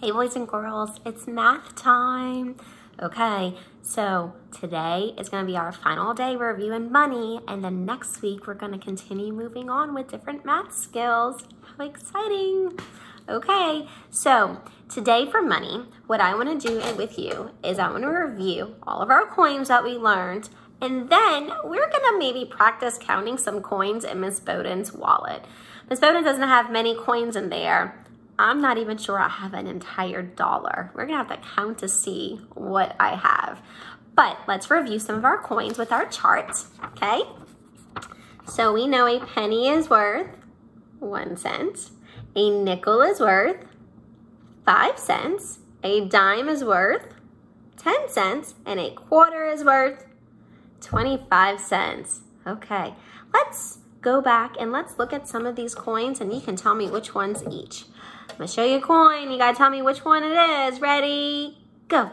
Hey boys and girls, it's math time. Okay, so today is gonna be our final day reviewing money and then next week we're gonna continue moving on with different math skills. How exciting. Okay, so today for money, what I wanna do with you is I wanna review all of our coins that we learned and then we're gonna maybe practice counting some coins in Miss Baudin's wallet. Miss Baudin doesn't have many coins in there, I'm not even sure I have an entire dollar. We're gonna have to count to see what I have. But let's review some of our coins with our charts, okay? So we know a penny is worth one cent, a nickel is worth five cents, a dime is worth 10 cents, and a quarter is worth 25 cents. Okay, let's go back and let's look at some of these coins and you can tell me which ones each. I'm gonna show you a coin. You gotta tell me which one it is. Ready? Go.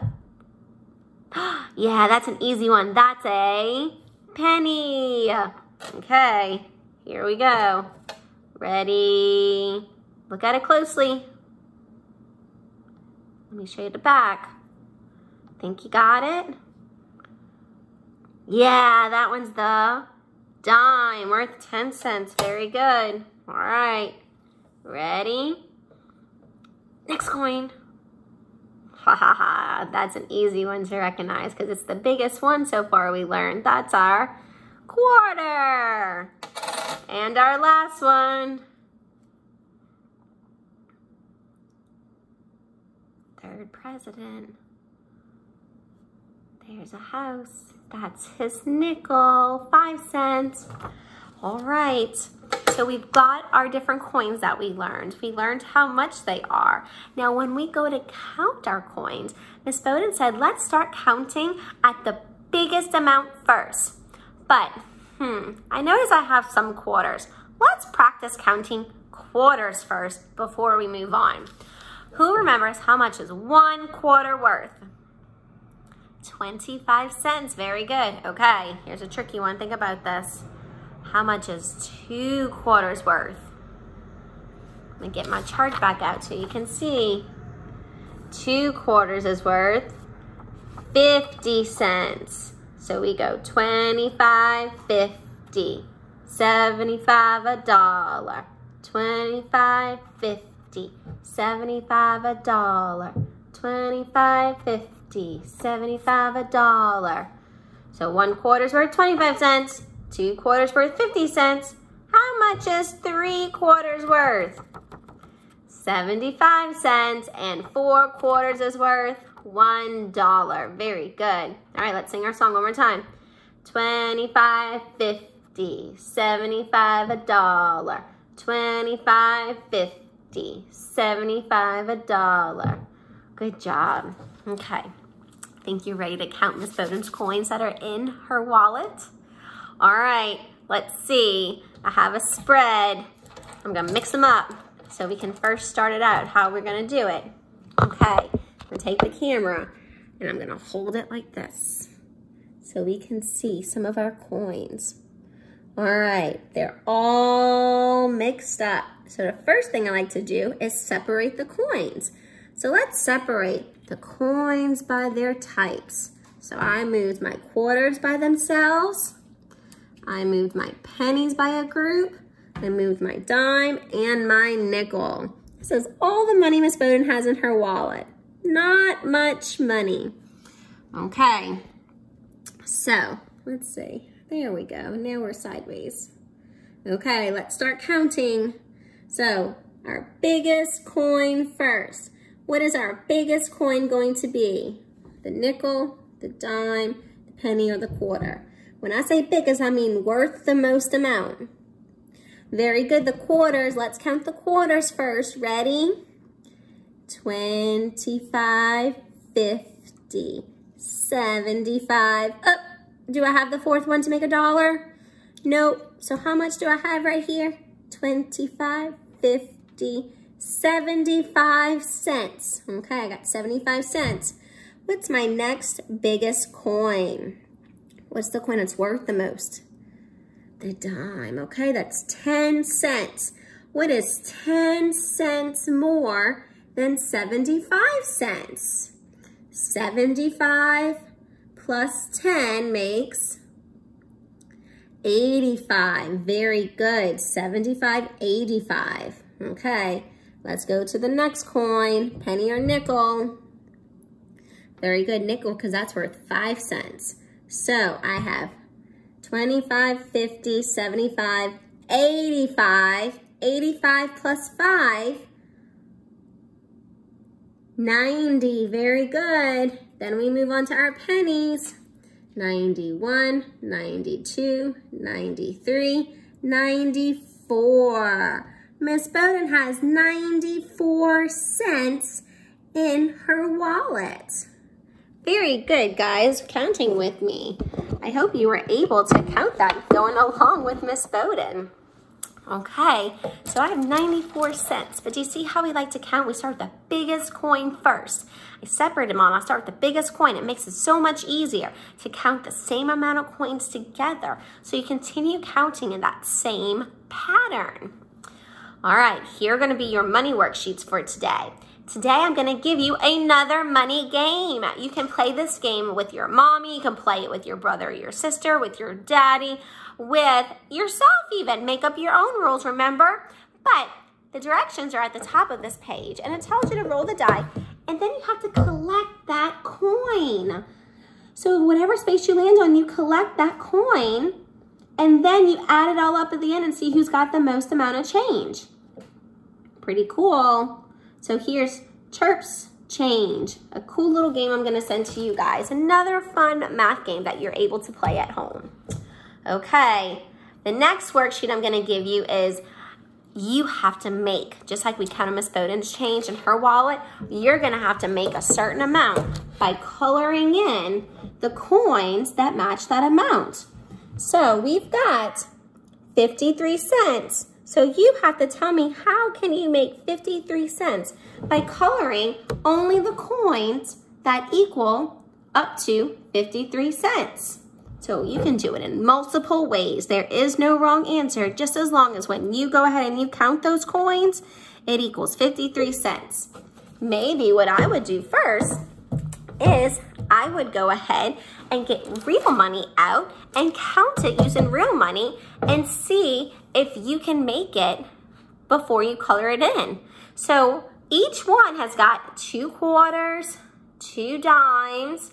yeah, that's an easy one. That's a penny. Okay, here we go. Ready? Look at it closely. Let me show you the back. Think you got it? Yeah, that one's the dime worth 10 cents. Very good. All right. Ready? Next coin. Ha ha ha, that's an easy one to recognize because it's the biggest one so far we learned. That's our quarter. And our last one. Third president. There's a house. That's his nickel, five cents. All right. So we've got our different coins that we learned. We learned how much they are. Now, when we go to count our coins, Miss Baudin said, let's start counting at the biggest amount first. But, hmm, I notice I have some quarters. Let's practice counting quarters first before we move on. Who remembers how much is one quarter worth? 25 cents, very good. Okay, here's a tricky one, think about this. How much is two quarters worth? I'm gonna get my chart back out so you can see. Two quarters is worth 50 cents. So we go 25, 50, 75, a dollar, 25, 50, 75, a dollar, 25, 50, 75, a dollar. So one quarter's worth 25 cents. Two quarters worth 50 cents. How much is three quarters worth? 75 cents and four quarters is worth one dollar. Very good. All right, let's sing our song one more time. 25, 50, 75, a dollar. 25, 50, 75, a dollar. Good job. Okay. Think you're ready to count Miss Baudin's coins that are in her wallet? All right, let's see. I have a spread. I'm gonna mix them up so we can first start it out, how we're gonna do it. Okay, I'm gonna take the camera and I'm gonna hold it like this so we can see some of our coins. All right, they're all mixed up. So the first thing I like to do is separate the coins. So let's separate the coins by their types. So I moved my quarters by themselves. I moved my pennies by a group. I moved my dime and my nickel. This is all the money Miss Baudin has in her wallet. Not much money. Okay, so let's see. There we go. Now we're sideways. Okay, let's start counting. So our biggest coin first. What is our biggest coin going to be? The nickel, the dime, the penny, or the quarter? When I say biggest, I mean worth the most amount. Very good, the quarters. Let's count the quarters first. Ready? 25, 50, 75. Oh, do I have the fourth one to make a dollar? Nope. So how much do I have right here? 25, 50, 75 cents. Okay, I got 75 cents. What's my next biggest coin? What's the coin that's worth the most? The dime, okay? That's 10 cents. What is 10 cents more than 75 cents. 75 plus 10 makes 85. Very good. 75, 85. Okay, let's go to the next coin. Penny or nickel. Very good, nickel, because that's worth 5 cents. So I have 25, 50, 75, 85. 85 plus 5 90, very good. Then we move on to our pennies. 91, 92, 93, 94. Miss Baudin has 94 cents in her wallet. Very good, guys, counting with me. I hope you were able to count that going along with Miss Baudin. Okay, so I have 94 cents, but do you see how we like to count? We start with the biggest coin first. I separate them all, I start with the biggest coin. It makes it so much easier to count the same amount of coins together. So you continue counting in that same pattern. All right, here are gonna be your money worksheets for today. Today I'm gonna give you another money game. You can play this game with your mommy, you can play it with your brother your sister, with your daddy, with yourself even. Make up your own rules, remember? But the directions are at the top of this page and it tells you to roll the die and then you have to collect that coin. So whatever space you land on, you collect that coin and then you add it all up at the end and see who's got the most amount of change. Pretty cool. So here's Chirps Change, a cool little game I'm gonna send to you guys. Another fun math game that you're able to play at home. Okay, the next worksheet I'm gonna give you is you have to make, just like we counted Miss Baudin's change in her wallet, you're gonna have to make a certain amount by coloring in the coins that match that amount. So we've got 53 cents. So you have to tell me how can you make 53 cents by coloring only the coins that equal up to 53 cents. So you can do it in multiple ways. There is no wrong answer, just as long as when you go ahead and you count those coins, it equals 53 cents. Maybe what I would do first is I would go ahead and get real money out and count it using real money and see if you can make it before you color it in. So each one has got two quarters, two dimes,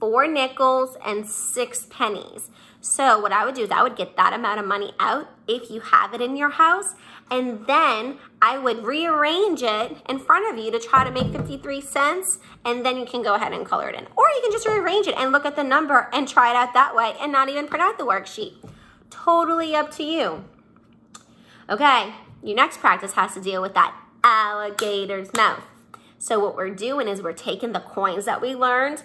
four nickels and six pennies. So what I would do is I would get that amount of money out if you have it in your house and then I would rearrange it in front of you to try to make 53 cents and then you can go ahead and color it in. Or you can just rearrange it and look at the number and try it out that way and not even print out the worksheet. Totally up to you. Okay, your next practice has to deal with that alligator's mouth. So what we're doing is we're taking the coins that we learned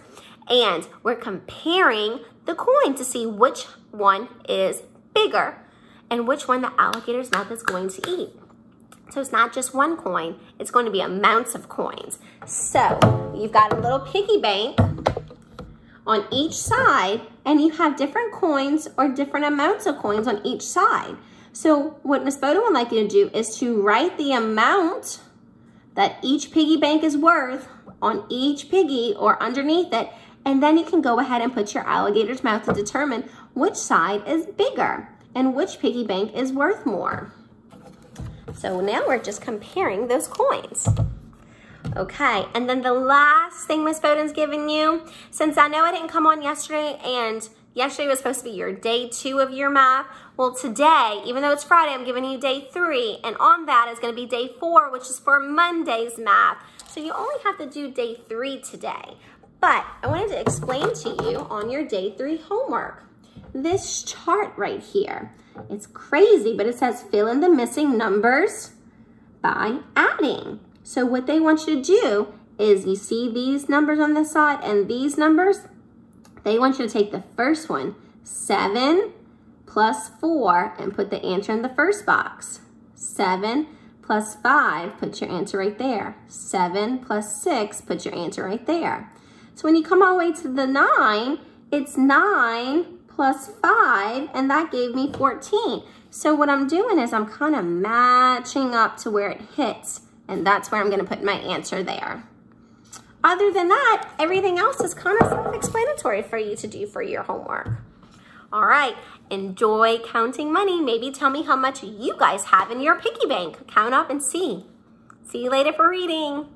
and we're comparing the coin to see which one is bigger and which one the alligator's mouth is going to eat. So it's not just one coin, it's going to be amounts of coins. So you've got a little piggy bank on each side and you have different coins or different amounts of coins on each side. So what Miss Baudin would like you to do is to write the amount that each piggy bank is worth on each piggy or underneath it and then you can go ahead and put your alligator's mouth to determine which side is bigger and which piggy bank is worth more. So now we're just comparing those coins. Okay, and then the last thing Miss Baudin's giving you, since I know I didn't come on yesterday and yesterday was supposed to be your day two of your math, well today, even though it's Friday, I'm giving you day three, and on that is gonna be day four, which is for Monday's math. So you only have to do day three today. But I wanted to explain to you on your day three homework. This chart right here, it's crazy, but it says fill in the missing numbers by adding. So what they want you to do is you see these numbers on the side and these numbers, they want you to take the first one, seven plus four, and put the answer in the first box. Seven plus five, put your answer right there. Seven plus six, put your answer right there. So when you come all the way to the 9, it's 9 plus 5, and that gave me 14. So what I'm doing is I'm kind of matching up to where it hits And that's where I'm gonna put my answer there. Other than that, everything else is kind of self-explanatory for you to do for your homework. All right, enjoy counting money. Maybe tell me how much you guys have in your piggy bank. Count up and see. See you later for reading.